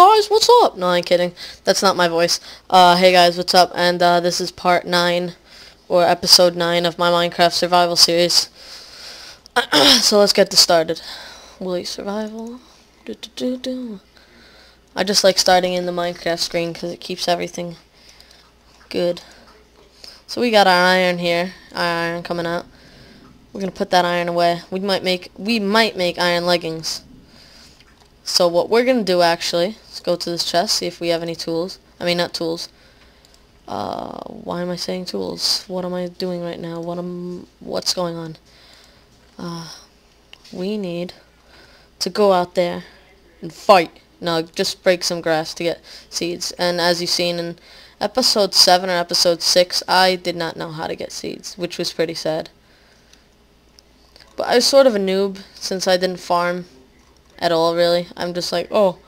Guys, what's up? No, I'm kidding. That's not my voice. Uh, hey guys, what's up? And uh, this is part 9, or episode 9 of my Minecraft survival series. so let's get this started. Woolly survival. Do, do, do, do. I just like starting in the Minecraft screen because it keeps everything good. So we got our iron here. Our iron coming out. We're gonna put that iron away. We might make we might make iron leggings. So what we're going to do actually, let's go to this chest, see if we have any tools. I mean, not tools. Uh, why am I saying tools? What am I doing right now? What am, what's going on? Uh, we need to go out there and fight. No, just break some grass to get seeds. And as you've seen in episode 7 or episode 6, I did not know how to get seeds, which was pretty sad. But I was sort of a noob since I didn't farm at all, really. I'm just like, oh,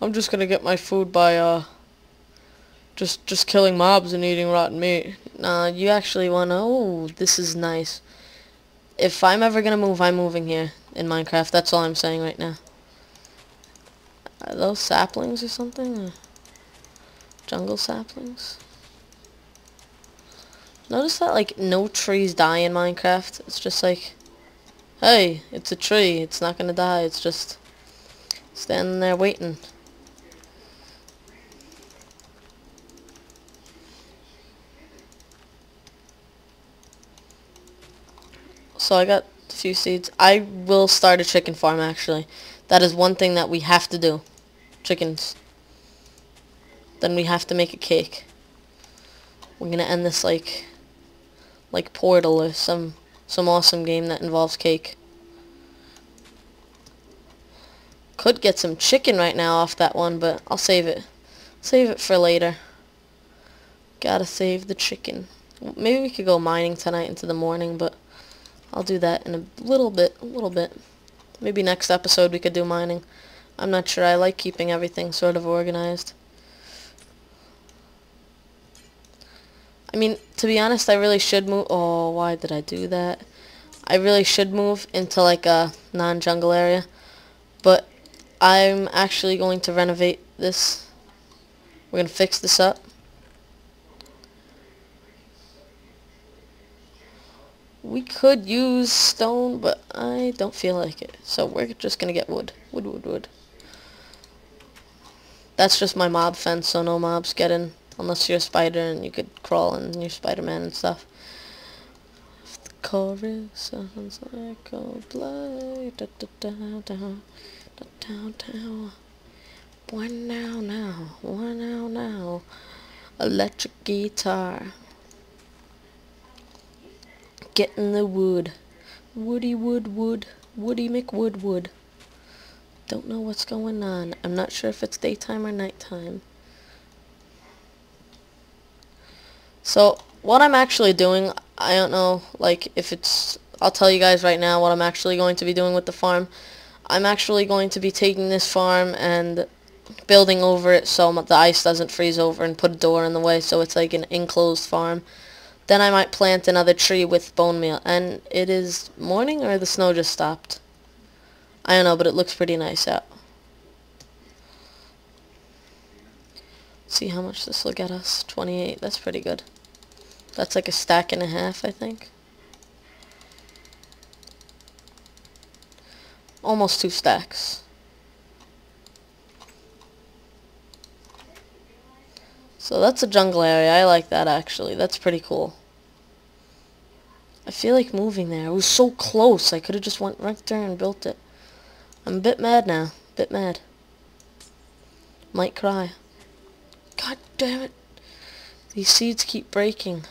I'm just gonna get my food by, uh, just, just killing mobs and eating rotten meat. Nah, you actually wanna, oh, this is nice. If I'm ever gonna move, I'm moving here in Minecraft. That's all I'm saying right now. Are those saplings or something? Jungle saplings? Notice that, like, no trees die in Minecraft. It's just like, hey, it's a tree. It's not gonna die. It's just Standing there waiting. So I got a few seeds. I will start a chicken farm actually. That is one thing that we have to do. Chickens. Then we have to make a cake. We're gonna end this like like Portal or some some awesome game that involves cake. Could get some chicken right now off that one, but I'll save it. Save it for later. Gotta save the chicken. Maybe we could go mining tonight into the morning, but I'll do that in a little bit, a little bit. Maybe next episode we could do mining. I'm not sure. I like keeping everything sort of organized. I mean, to be honest, I really should move. Oh, why did I do that? I really should move into like a non-jungle area. But I'm actually going to renovate this. We're going to fix this up. We could use stone, but I don't feel like it. So we're just going to get wood. Wood, wood, wood. That's just my mob fence, so no mobs get in. Unless you're a spider and you could crawl in your Spider-Man and stuff. The chorus sounds like Coldplay, da da da da downtown. One now now, one now now. Electric guitar. Get in the wood. Woody wood wood. Woody McWood wood. Don't know what's going on. I'm not sure if it's daytime or nighttime. So, what I'm actually doing, I don't know, like, if it's... I'll tell you guys right now what I'm actually going to be doing with the farm. I'm actually going to be taking this farm and building over it so the ice doesn't freeze over and put a door in the way so it's like an enclosed farm. Then I might plant another tree with bone meal. And it is morning or the snow just stopped? I don't know, but it looks pretty nice out. See how much this will get us. 28, that's pretty good. That's like a stack and a half, I think. Almost two stacks. So that's a jungle area. I like that actually. That's pretty cool. I feel like moving there. It was so close. I could have just went right there and built it. I'm a bit mad now. A Bit mad. Might cry. God damn it. These seeds keep breaking.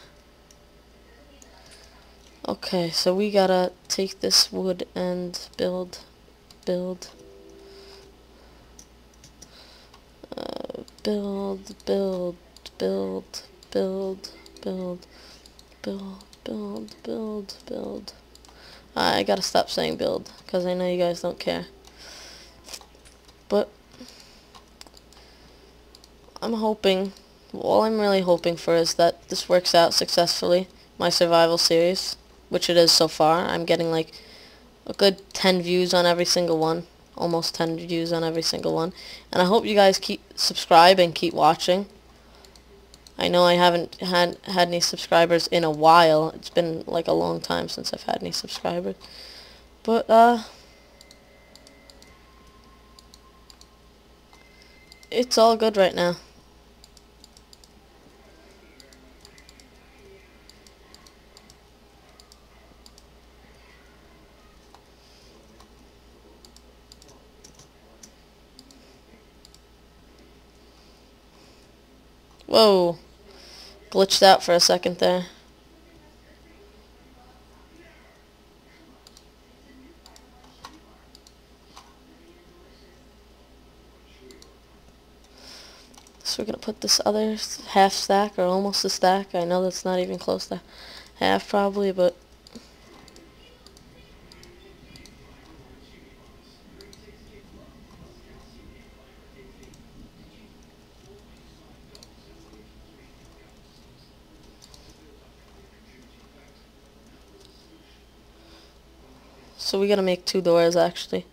Okay, so we gotta take this wood and build build. Build, build, build, build, build, build, build, build, build. I gotta stop saying build, because I know you guys don't care. But, I'm hoping, all I'm really hoping for is that this works out successfully, my survival series, which it is so far. I'm getting like a good 10 views on every single one almost 10 views on every single one. And I hope you guys keep subscribe and keep watching. I know I haven't had had any subscribers in a while. It's been like a long time since I've had any subscribers. But uh it's all good right now. Whoa. Glitched out for a second there. So we're going to put this other half stack, or almost a stack. I know that's not even close to half probably, but So we gotta make two doors actually.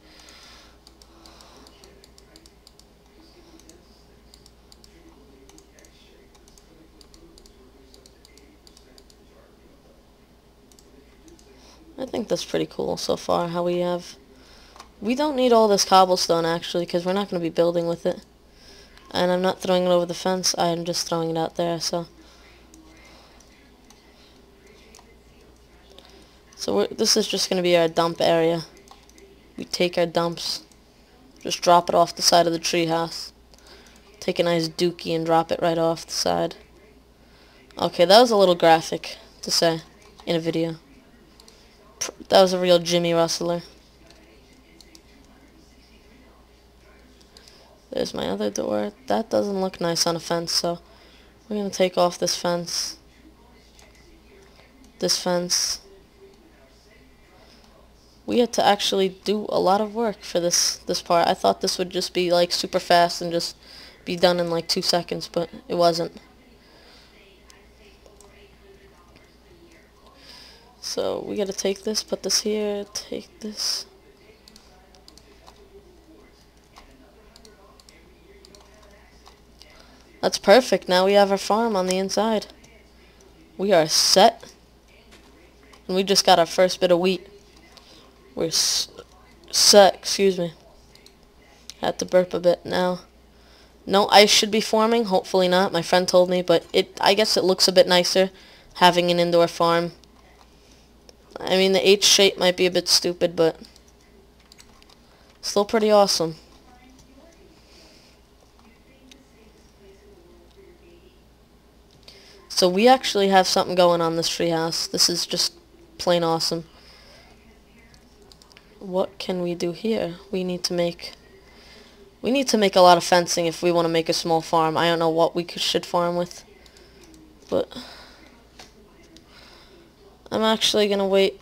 I think that's pretty cool so far how we have we don't need all this cobblestone actually because we're not going to be building with it and I'm not throwing it over the fence I'm just throwing it out there so So this is just going to be our dump area. We take our dumps, just drop it off the side of the treehouse. Take a nice dookie and drop it right off the side. Okay, that was a little graphic to say in a video. That was a real Jimmy Rustler. There's my other door. That doesn't look nice on a fence, so we're going to take off this fence. This fence we had to actually do a lot of work for this this part. I thought this would just be like super fast and just be done in like two seconds, but it wasn't. So we gotta take this, put this here, take this. That's perfect. Now we have our farm on the inside. We are set. And we just got our first bit of wheat. We're set, excuse me. Had to burp a bit now. No ice should be forming, hopefully not. My friend told me, but it I guess it looks a bit nicer having an indoor farm. I mean, the H shape might be a bit stupid, but still pretty awesome. So we actually have something going on this treehouse. This is just plain awesome what can we do here? We need to make we need to make a lot of fencing if we want to make a small farm. I don't know what we could, should farm with. But I'm actually going to wait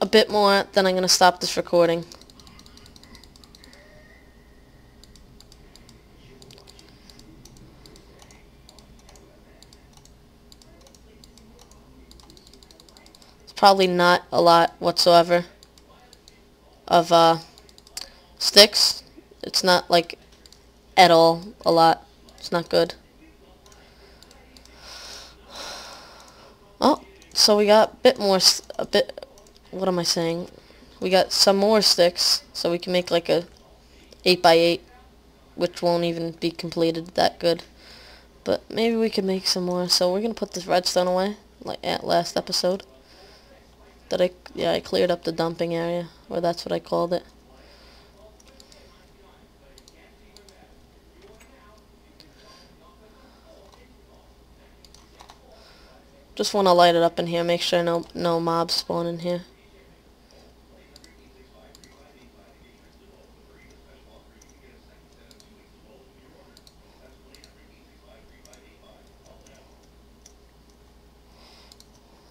a bit more, then I'm going to stop this recording. It's probably not a lot whatsoever of uh, sticks. It's not like at all a lot. It's not good. Oh, so we got a bit more, a bit, what am I saying? We got some more sticks, so we can make like a 8 by 8 which won't even be completed that good. But maybe we can make some more. So we're going to put this redstone away, like at last episode that I, yeah, I cleared up the dumping area, or that's what I called it. Just want to light it up in here, make sure no, no mobs spawn in here.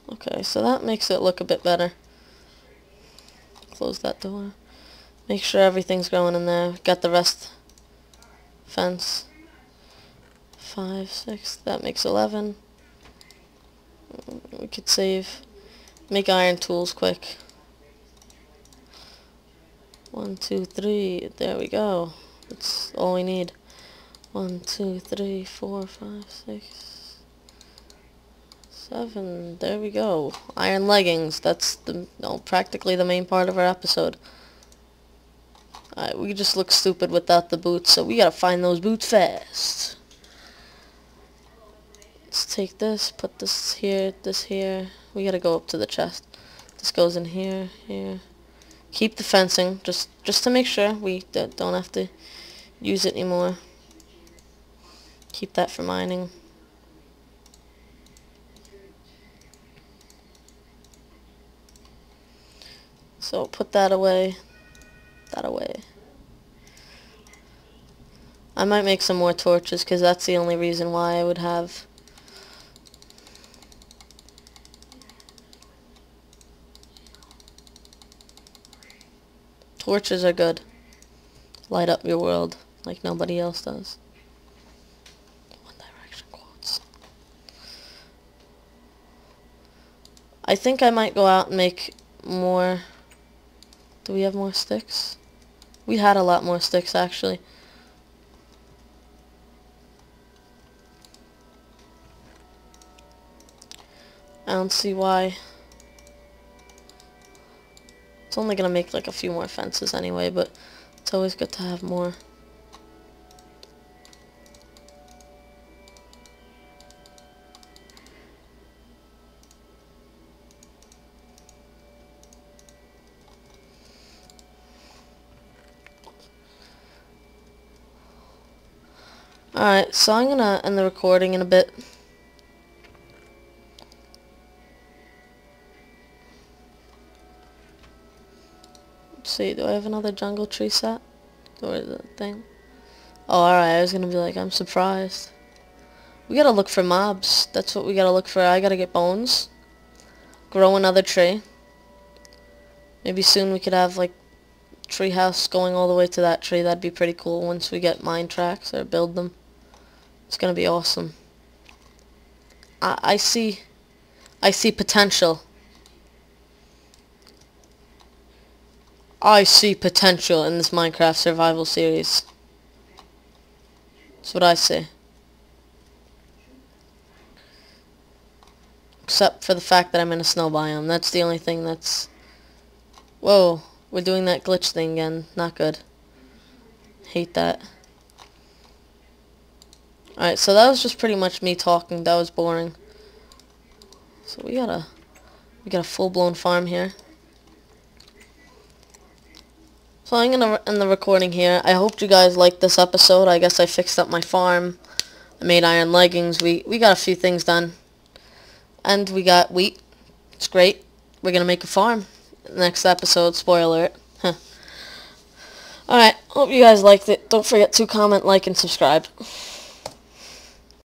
Okay, so that makes it look a bit better. Close that door. Make sure everything's going in there. Got the rest. Fence. Five, six, that makes 11. We could save. Make iron tools quick. One, two, three. There we go. That's all we need. One, two, three, four, five, six, seven. There we go. Iron leggings. That's the no, practically the main part of our episode. Alright, we just look stupid without the boots, so we gotta find those boots fast. Let's take this, put this here, this here. We gotta go up to the chest. This goes in here, here. Keep the fencing, just just to make sure we don't have to use it anymore. Keep that for mining. So put that away, that away. I might make some more torches because that's the only reason why I would have Torches are good. Light up your world like nobody else does. One Direction quotes. I think I might go out and make more... Do we have more sticks? We had a lot more sticks, actually. I don't see why it's only going to make like a few more fences anyway, but it's always good to have more. Alright, so I'm to end the recording in a bit. see, do I have another jungle tree set? Or the thing? Oh, alright, I was gonna be like, I'm surprised. We gotta look for mobs. That's what we gotta look for. I gotta get bones. Grow another tree. Maybe soon we could have, like, tree house going all the way to that tree. That'd be pretty cool once we get mine tracks or build them. It's gonna be awesome. I, I see... I see potential. I see potential in this Minecraft survival series. That's what I say. Except for the fact that I'm in a snow biome. That's the only thing that's... Whoa, we're doing that glitch thing again. Not good. Hate that. Alright, so that was just pretty much me talking. That was boring. So we got a... We got a full-blown farm here. So I'm gonna end the recording here. I hope you guys liked this episode. I guess I fixed up my farm. I made iron leggings. We we got a few things done. And we got wheat. It's great. We're gonna make a farm. Next episode, spoiler it. Huh. Alright, hope you guys liked it. Don't forget to comment, like, and subscribe.